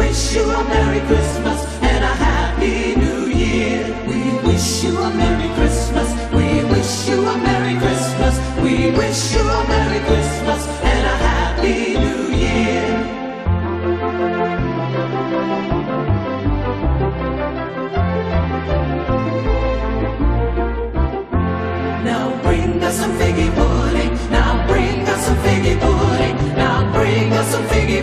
wish you a Merry Christmas and a Happy New Year. We wish you a Merry Christmas. We wish you a Merry Christmas. We wish you a Merry Christmas and a Happy New Year. Now bring us some figgy pudding. Now bring us some figgy pudding. Now bring us some figgy